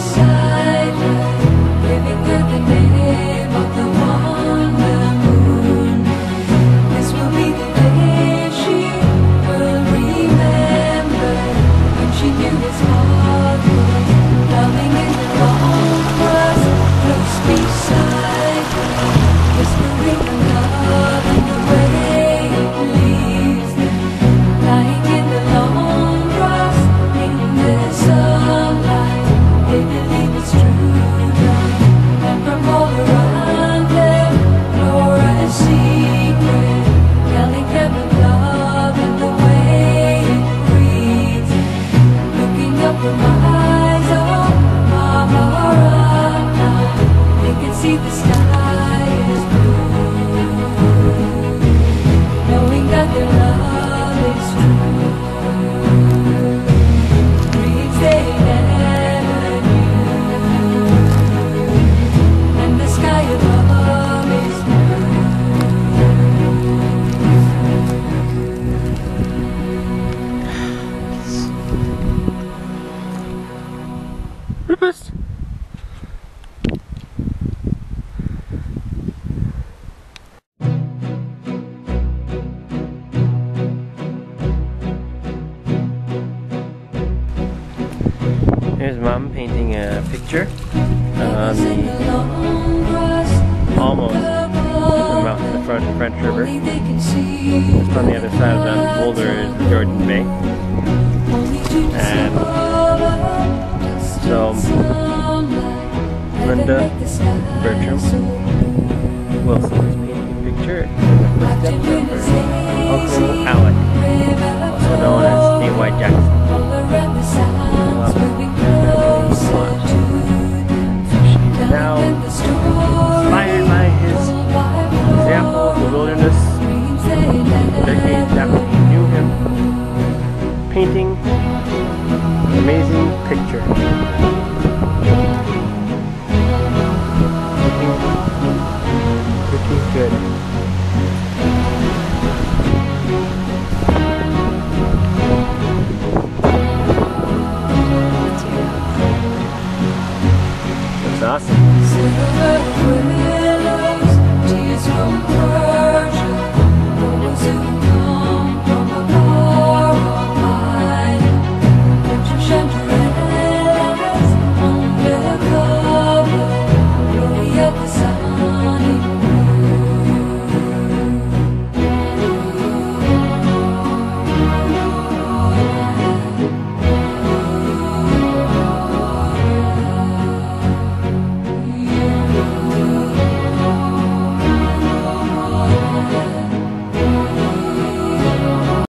inside. mom painting a picture on the almost the mouth the front French River. Just on the other side of that boulder is Georgian Bay. And so Linda Bertram Wilson is painting a picture with stepdaughter Uncle Alec, also known as A.Y. Jackson.